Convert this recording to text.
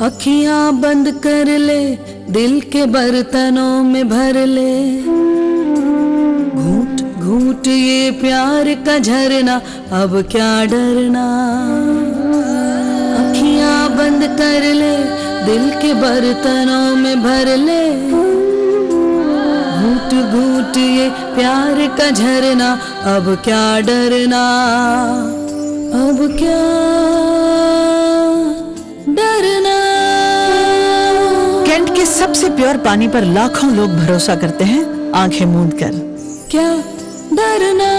अखियाँ बंद कर ले, दिल के बर्तनों में भर ले। घूट घूट ये प्यार का झरना, अब क्या डरना? अखियाँ बंद कर ले, दिल के बर्तनों में भर ले। घूट घूट ये प्यार का झरना, अब क्या डरना? अब क्या सबसे प्योर पानी पर लाखों लोग भरोसा करते हैं आँखें मूंद कर। क्या डरना